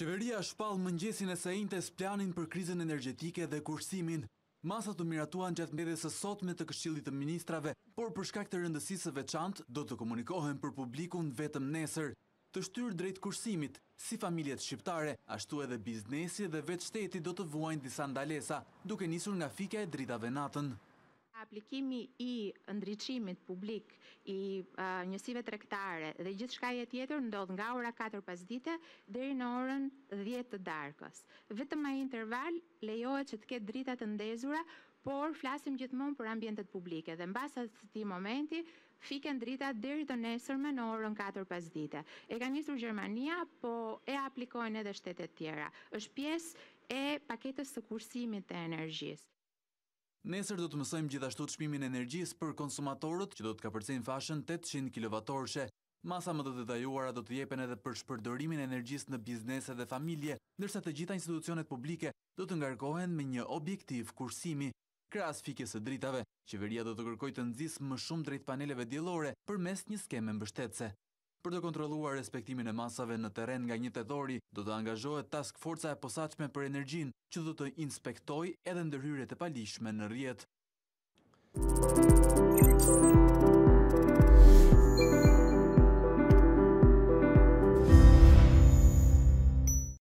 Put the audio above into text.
Qeveria shpall mëngjesin e së enjtes planin për krizën energjetike dhe kursimin. Masat u miratuan gjatë mbledhjes së sotme të Këshillit të Ministrave, por për shkak të rëndësisë së veçantë, do të komunikohen për publikun vetëm nesër. Të shtyrë drejt kursimit, si familjet shqiptare, ashtu edhe biznesi dhe vetë shteti do të vuajnë disa ndalesa, duke nisur nga fikja e dritave natën. aplikimi i ndriçimit publik i njësive tregtare dhe gjithçkaje tjetër ndodh nga ora katër pasdite deri në orën dhjetë të darkës. Vetëm ai interval lejohet që të ketë drita të ndezura, por flasim gjithmonë për ambientet publike dhe mbas këtij momenti fiken dritat deri të nesërmen në orën katër pasdite. E ka nisur Gjermania, po e aplikojnë edhe shtetet tjera. Është pjesë e paketës së kursimit të energjisë. Nesër do të mësojmë gjithashtu çmimin e energjisë për konsumatorët që do të kapërcejnë fashën tetëqind kilovatorëshe. Masa më të detajuara do të jepen edhe për shpërdorimin e energjisë në biznese dhe familje, ndërsa të gjitha institucionet publike do të ngarkohen me një objektiv kursimi. Krahas fikjes së dritave, qeveria do të kërkojë të nxisë më shumë drejt paneleve diellore përmes një skeme mbështetëse. Për të kontrolluar respektimin e masave në terren nga një tetori, do të angazhohet Task Forca e Posaçme për Energjinë, që do të inspektojë edhe ndërhyrjet e paligjshme në rrjet.